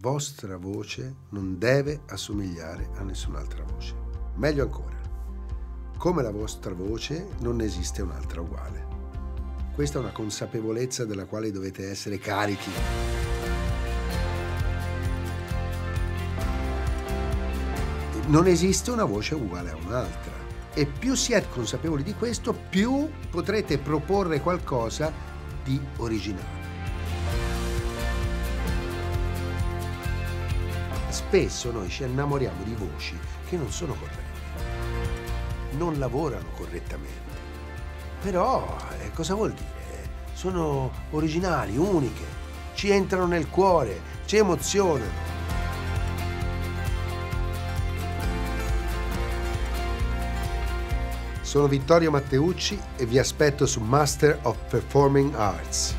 vostra voce non deve assomigliare a nessun'altra voce. Meglio ancora, come la vostra voce non esiste un'altra uguale. Questa è una consapevolezza della quale dovete essere carichi. Non esiste una voce uguale a un'altra e più siete consapevoli di questo, più potrete proporre qualcosa di originale. Spesso noi ci innamoriamo di voci che non sono corrette, non lavorano correttamente. Però eh, cosa vuol dire? Sono originali, uniche, ci entrano nel cuore, ci emozionano. Sono Vittorio Matteucci e vi aspetto su Master of Performing Arts.